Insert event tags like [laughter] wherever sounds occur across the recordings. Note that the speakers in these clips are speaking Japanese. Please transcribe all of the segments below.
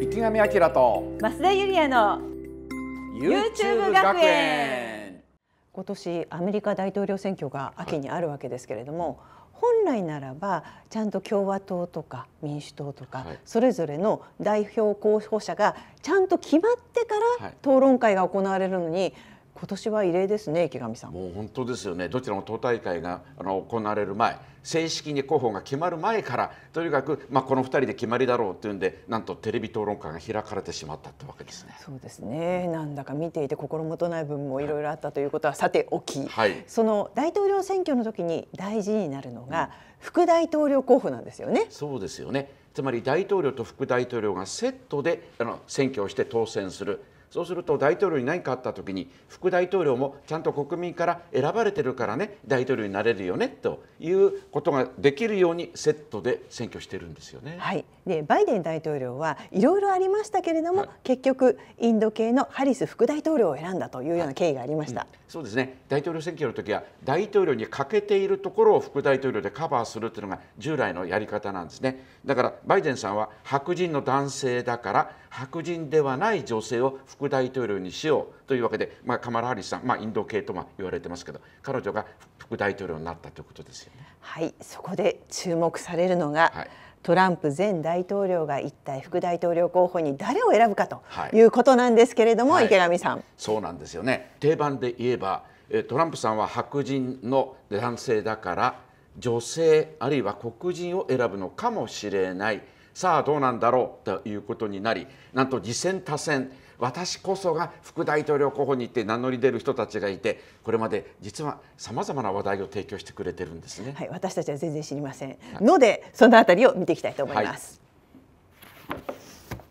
池上彰と増田ユリアの YouTube 学園。今年アメリカ大統領選挙が秋にあるわけですけれども、本来ならばちゃんと共和党とか民主党とか、はい。それぞれの代表候補者がちゃんと決まってからはい。討論会が行われるのに今年は異例ですね池上さん。もう本当ですよねどちらも党大会があの行われる前正式に候補が決まる前からとにかく、まあ、この2人で決まりだろうというんでなんとテレビ討論会が開かれてしまったってわけですね。そうですねなんだか見ていて心もとない部分もいろいろあったということはさておき、はいその大統領選挙の時に大事になるのが副大統領候補なんですよね。そうですよねつまり大統領と副大統領がセットであの選挙をして当選するそうすると大統領に何かあった時に副大統領もちゃんと国民から選ばれてるからね大統領になれるよねということができるようにセットで選挙してるんですよね。はい、でバイデン大統領はいろいろありましたけれども、はい結局インド系のハリス副大統領を選んだというような経緯がありました。そうですね。大統領選挙の時は大統領に欠けているところを副大統領でカバーするというのが従来のやり方なんですね。だからバイデンさんは白人の男性だから白人ではない女性を副大統領にしようというわけで、まあ、カマラ・ハリスさん、まあ、インド系とも言われてますけど彼女が副大統領になったということですよね。はい、そこで注目されるのが、はいトランプ前大統領が一体副大統領候補に誰を選ぶかとはい。いうことなんですけれども、はい。池上さん。そうなんですよね。定番で言えばえートランプさんは白人の男性だから女性あるいは黒人を選ぶのかもしれない。さあどうなんだろうということになりなんと次戦多戦私こそが副大統領候補に行って名乗り出る人たちがいてこれまで実はさまざまな話題を提供してくれてるんですね。はい、私たちは全然知りませんのでそのあたりを見ていきたいと思います。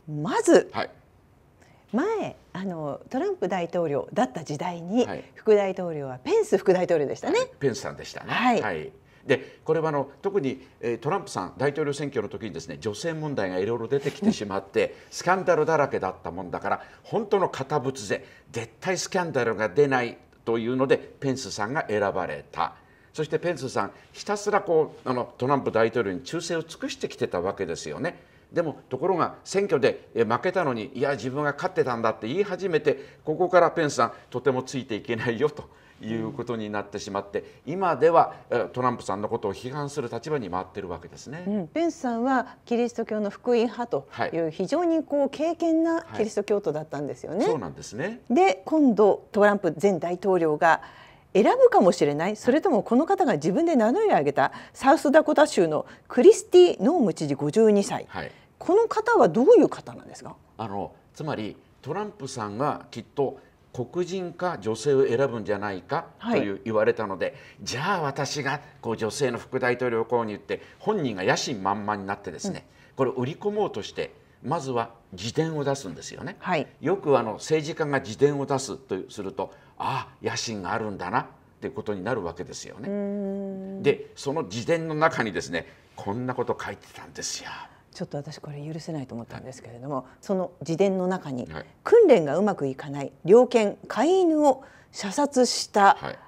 まずはい前あのトランプ大統領だった時代に、はい副大統領はペンス副大統領でしたね。ペンスさんでしたね。はいでこれはあの特に、えートランプさん大統領選挙の時にですね女性問題がいろいろ出てきてしまって [laughs] スキャンダルだらけだったもんだから本当の堅物で絶対スキャンダルが出ないというのでペンスさんが選ばれた。そしてペンスさんひたすらこうあのトランプ大統領に忠誠を尽くしてきてたわけですよね。でもところが選挙でえ負けたのにいや自分が勝ってたんだって言い始めてここからペンスさんとてもついていけないよということになってしまって今ではえトランプさんのことを批判する立場に回ってるわけですね。うん、ペンスさんはキリスト教の福音派とはいいう非常にこう敬虔なキリスト教徒だったんですよね。そうなんですね。で今度トランプ前大統領が選ぶかもしれない。それともこの方が自分で名乗り上げたサウスダコタ州のクリスティ・ノーム知事52歳、はい。この方はどういう方なんですか？あのつまりトランプさんがきっと黒人か女性を選ぶんじゃないかとはい。いう言われたので、じゃあ私がこう女性の副大統領候補に言って本人が野心満々になってですね、これを売り込もうとしてまずは自伝を出すんですよね。はいよくあの政治家が自伝を出すとするとああ野心があるんだなっていうことになるわけですよね。でその自伝の中にですねこんなこと書いてたんですよ。ちょっと私これ許せないと思ったんですけれどもその自伝の中にはい訓練がうまくいかない猟犬飼い犬を射殺した、はい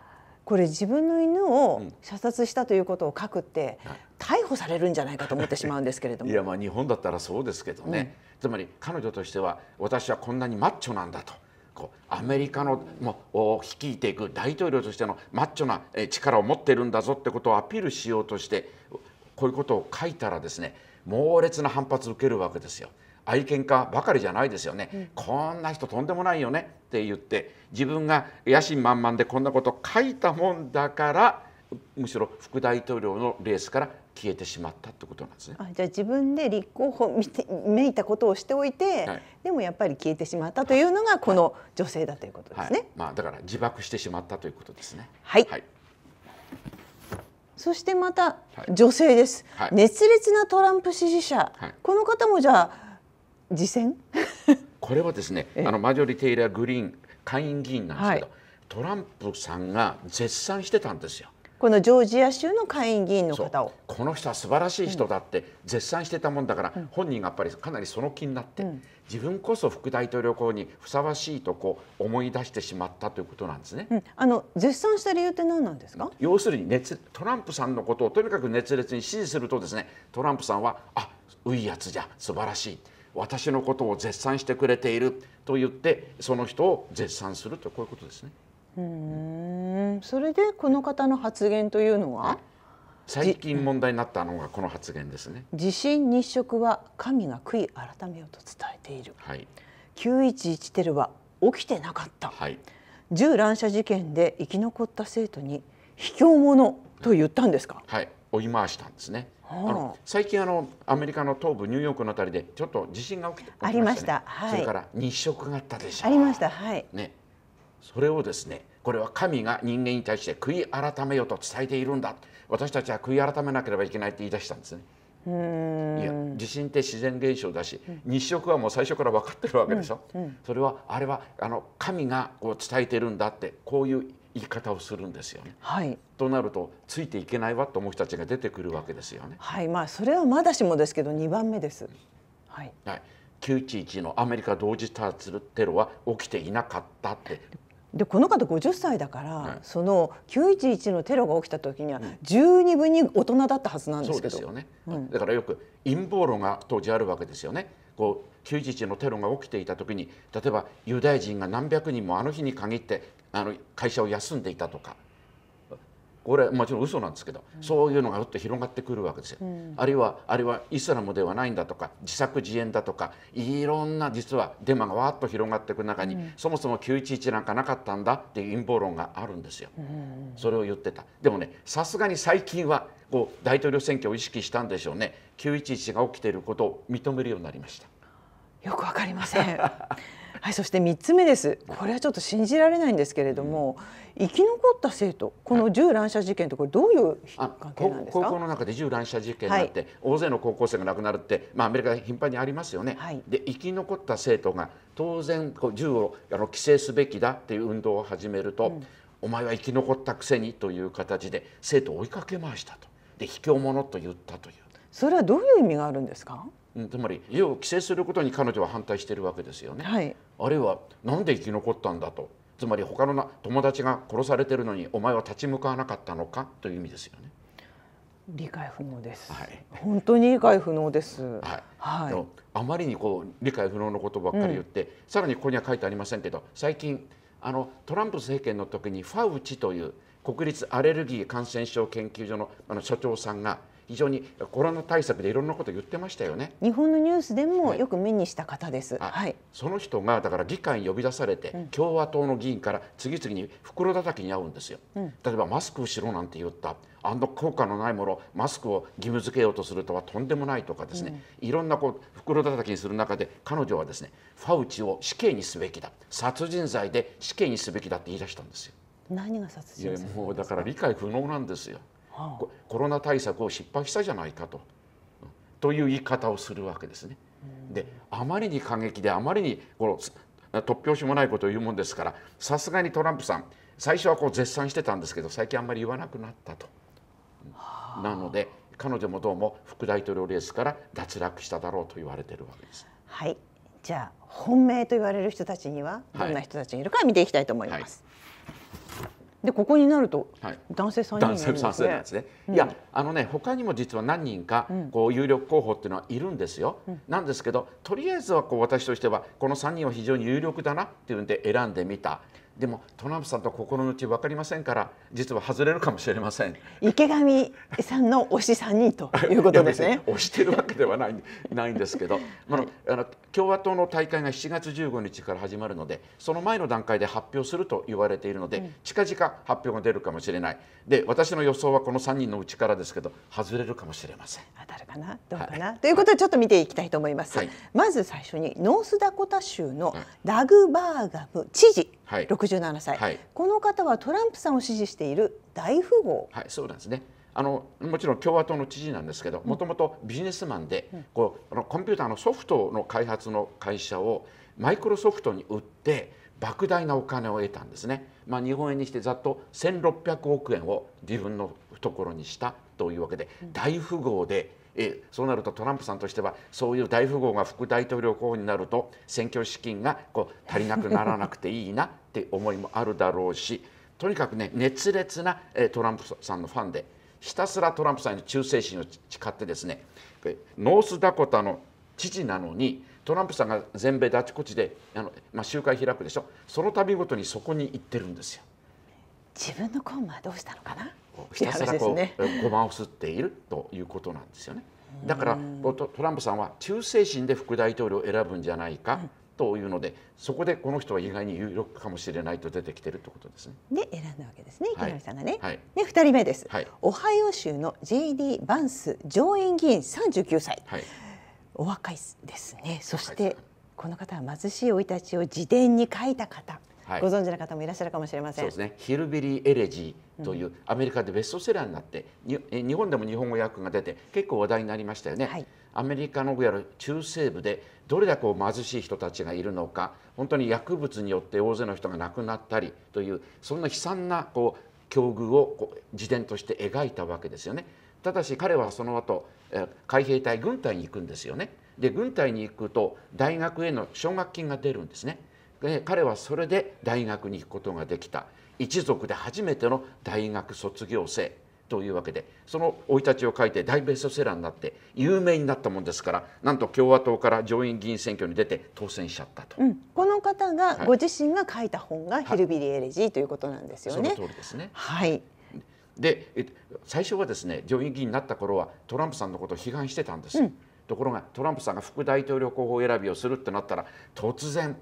これ自分の犬をうん。射殺したということを書くってはい。逮捕されるんじゃないかと思ってしまうんですけれども。[laughs] いやまあ日本だったらそうですけどね、つまり彼女としては私はこんなにマッチョなんだと。こうアメリカのもうを率いていく大統領としてのマッチョなえー力を持ってるんだぞってことをアピールしようとしてこういうことを書いたらですね猛烈な反発を受けるわけですよ。愛犬家ばかりじゃないですよね、こんな人とんでもないよね。って言って自分が野心満々でこんなこと書いたもんだからむしろ副大統領のレースから消えてしまったってことなんですね。あじゃあ自分で立候補見てめいたことをしておいて、はい。でもやっぱり消えてしまったというのがこの女性だということですね。はい、まあだから自爆してしまったということですね。はい。はい、そしてまたはい。女性です、はい。熱烈なトランプ支持者、はい。この方もじゃあ次戦 [laughs] これはですねええ。あのマジョリテイラー・グリーン下院議員なんですけど、はい。トランプさんが絶賛してたんですよ。このジョージア州の下院議員の方を。この人は素晴らしい人だって絶賛してたもんだから、本人がやっぱりかなりその気になって、うん。自分こそ副大統領候補にふさわしいとこう思い出してしまったということなんですね。うん、あの絶賛した理由って何なんですか？要するに熱トランプさんのことをとにかく熱烈に支持するとですねトランプさんはあいいやつじゃ素晴らしい私のことを絶賛してくれていると言ってその人を絶賛するとこういうことですね。うんそれでこの方の発言というのは、最近問題になったのがこの発言ですね。地震日食は神が悔い改めようと伝えている。はい。911テロは起きてなかった。はい。銃乱射事件で生き残った生徒に卑怯者と言ったんですか？はい。追い回したんですね。はあ。あの最近あのアメリカの東部ニューヨークのあたりでちょっと地震が起きてありました。はい。それから日食があったでしょありました。はい。ね、それをですねこれは神が人間に対して悔い改めよと伝えているんだ。私たちは悔い改めなければいけないって言い出したんですね。いや地震って自然現象だし、日食はもう最初から分かってるわけでしょ、それはあれはあの神がこう伝えてるんだってこういう言い方をするんですよね。はい。となるとついていけないわと思う人たちが出てくるわけですよね。はい。まあそれはまだしもですけど2番目です。はい。はい、911のアメリカ同時多発テロは起きていなかったってでこの方50歳だから、はいその911のテロが起きた時には十二分に大人だったはずなんでそすけど。うですよね、うんだからよく陰謀論が当時あるわけですよね。こう911のテロが起きていた時に例えばユダヤ人が何百人もあの日に限ってあの会社を休んでいたとか。これはもちろん嘘なんですけど、そういうのがうっと広がってくるわけですよ。あるいはあるいはイスラムではないんだとか自作自演だとかいろんな実はデマがわーっと広がっていく中に、そもそも911なんかなかったんだっていう陰謀論があるんですよ。それを言ってた。でもねさすがに最近はこう大統領選挙を意識したんでしょうね。911が起きていることを認めるようになりました。よくわかりません。はい、そして3つ目です。これはちょっと信じられないんですけれども、生き残った生徒、この銃乱射事件とこれどういうあ関係高なんですか？高校の中で銃乱射事件になって、大勢の高校生が亡くなるって、まあ、アメリカで頻繁にありますよね。はいで生き残った生徒が当然こう銃をあの規制すべきだっていう運動を始めると、お前は生き残ったくせにという形で生徒を追いかけ回したとで卑怯者と言ったという。それはどういう意味があるんですか？うんつまり銃を規制することに彼女は反対しているわけですよね。はい。あるいはなんで生き残ったんだとつまり他のな友達が殺されてるのにお前は立ち向かわなかったのか？という意味ですよね。理解不能です。はい本当に理解不能です。はいはいあまりにこう理解不能なことばっかり言って、さらにここには書いてありませんけど最近あのトランプ政権の時にファウチという国立アレルギー感染症研究所のあの所長さんが非常にコロナ対策でいろんなことを言ってましたよね。日本のニュースでもはいよく目にした方です。あはい。その人がだから議会に呼び出されて、共和党の議員から次々に袋叩きに遭うんですよ、例えばマスクをしろなんて言った。あの効果のないものマスクを義務付けようとするとはとんでもないとかですね、いろんなこう袋叩きにする中で彼女はですねファウチを死刑にすべきだ。殺人罪で死刑にすべきだって言い出したんですよ。何が殺人罪もうだから理解不能なんですよ、コロナ対策を失敗したじゃないかと、うんという言い方をするわけですね。であまりに過激であまりにこのす突拍子もないことを言うもんですからさすがにトランプさん最初はこう絶賛してたんですけど最近あんまり言わなくなったと。うんなので彼女もどうも副大統領レースから脱落しただろうと言われてるわけです。はい。じゃあ本命と言われる人たちにはどんな人たちがいるか見ていきたいと思います。でここになるとはい男性3人いるん男性賛ですね成なんですね。いやあのね他にも実は何人かこう有力候補っていうのはいるんですよ。なんですけどとりあえずはこう私としてはこの3人は非常に有力だなっていうんで選んでみた。でもトランプさんと心の内分かりませんから実は外れるかもしれません。池上さんの推し3人ということですね。いや別。に押してるわけではないないんですけど、[laughs] あのあの共和党の大会が7月15日から始まるのでその前の段階で発表すると言われているので、近々発表が出るかもしれない。で私の予想はこの3人のうちからですけど外れるかもしれません。当たるかな？どうかな、ということでちょっと見ていきたいと思います、はい。まず最初にノースダコタ州のはいダグバーガム知事、はい67歳、はいこの方はトランプさんを支持している大富豪はい、そうなんですね。あのもちろん共和党の知事なんですけど、もともとビジネスマンで、こうあのコンピューターのソフトの開発の会社をマイクロソフトに売って莫大なお金を得たんですね。まあ日本円にしてざっと1600億円を自分の懐にしたというわけで、大富豪で。えそうなるとトランプさんとしてはそういう大富豪が副大統領候補になると選挙資金がこう足りなくならなくていいなって思いもあるだろうしとにかくね熱烈な、えトランプさんのファンでひたすらトランプさんに忠誠心を誓ってですねノースダコタの知事なのにトランプさんが全米であちこちであの、まあ、集会開くでしょその度ごとにそこに行ってるんですよ。自分のコンマはどうしたのかな？ひたすらこう、ね、ごまをすっているということなんですよね。だからトランプさんは忠誠心で副大統領を選ぶんじゃないかというので、そこでこの人は意外に有力かもしれないと出てきてるということですね。で選んだわけですね池上さんがね。はい、で2人目です、はい、オハイオ州の J.D. バンス上院議員39歳、はい、お若いですねそしてこの方は貧しい生い立ちを自伝に書いた方。ご存知の方もいらっしゃるかもしれません。そうですね。ヒルビリーエレジーというアメリカでベストセラーになって、うん、日本でも日本語訳が出て結構話題になりましたよね。はい、アメリカのいわゆる中西部でどれだけ貧しい人たちがいるのか、本当に薬物によって大勢の人が亡くなったりというそんな悲惨なこう境遇をこう自伝として描いたわけですよね。ただし彼はその後海兵隊軍隊に行くんですよね。で軍隊に行くと大学への奨学金が出るんですね。で彼はそれで大学に行くことができた。一族で初めての大学卒業生。というわけでその生い立ちを書いて大ベストセラーになって有名になったもんですからなんと共和党から上院議員選挙に出て当選しちゃったと、うん、この方がご自身が書いた本が「ヒルビリー・エレジー」ということなんですよね。その通りですね。はい。で最初はですね上院議員になった頃はトランプさんのことを批判してたんです、うん、ところがトランプさんが副大統領候補選びをするってなったら突然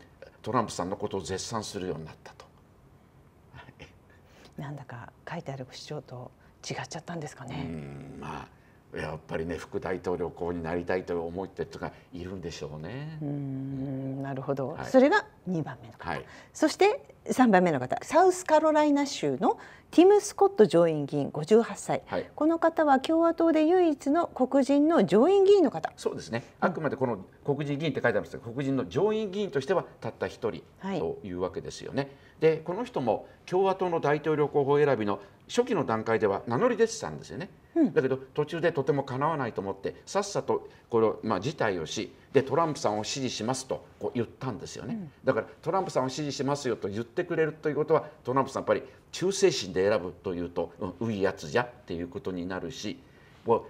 トランプさんのことを絶賛するようになったと。[laughs] なんだか書いてある主張と違っちゃったんですかね。まあやっぱりね副大統領候補になりたいという思いって人がいるんでしょうね。うんなるほど、はい、それが2番目の方、はい、そして3番目の方。サウスカロライナ州のティム・スコット上院議員58歳、はい、この方は共和党で唯一の黒人の上院議員の方。そうですね。あくまでこの黒人議員って書いてあるんですけど黒人の上院議員としてはたった一人というわけですよね。はい、でこの人も共和党の大統領候補選びの初期の段階では名乗り出てたんですよね。うん、だけど途中でとてもかなわないと思ってさっさとこれを、まあ、辞退をしでトランプさんを支持しますとこう言ったんですよね、うん、だからトランプさんを支持しますよと言ってくれるということはトランプさんやっぱり忠誠心で選ぶというと、うん、いいやつじゃっていうことになるし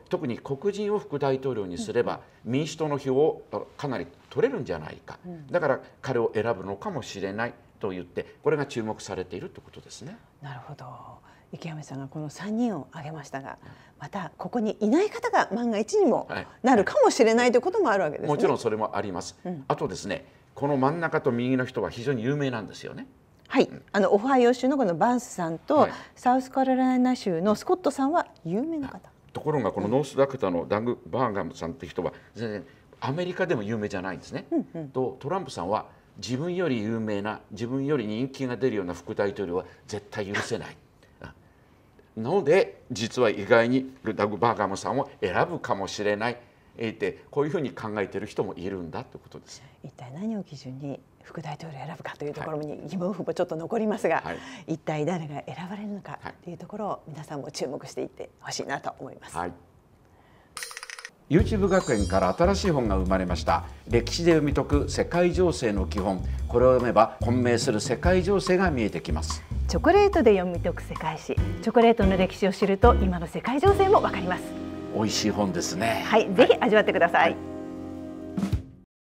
特に黒人を副大統領にすれば民主党の票をかなり取れるんじゃないか、だから彼を選ぶのかもしれないと言ってこれが注目されているということですね。なるほど池上さんがこの3人を挙げましたがまたここにいない方が万が一にもなるかもしれないということもあるわけです、ね、もちろんそれもあります、うん、あとですねこの真ん中と右の人は非常に有名なんですよね。はい、あのオハイオ州のこのバンスさんと、はい、サウスカロライナ州のスコットさんは有名な方。ところがこのノースダクタのダグ・バーガムさんって人は全然アメリカでも有名じゃないんですね、うんうん、とトランプさんは自分より有名な自分より人気が出るような副大統領は絶対許せないので実は意外にダグ・バーガムさんを選ぶかもしれないってこういうふうに考えている人もいるんだということです。一体何を基準に副大統領を選ぶかというところに疑問符もちょっと残りますが、はい、一体誰が選ばれるのかというところを皆さんも注目していってほしいなと思います。はい YouTube 学園から新しい本が生まれました。歴史で読み解く世界情勢の基本。これを読めば混迷する世界情勢が見えてきます。チョコレートで読み解く世界史。チョコレートの歴史を知ると今の世界情勢もわかります。美味しい本ですね。はい、ぜひ味わってください、はい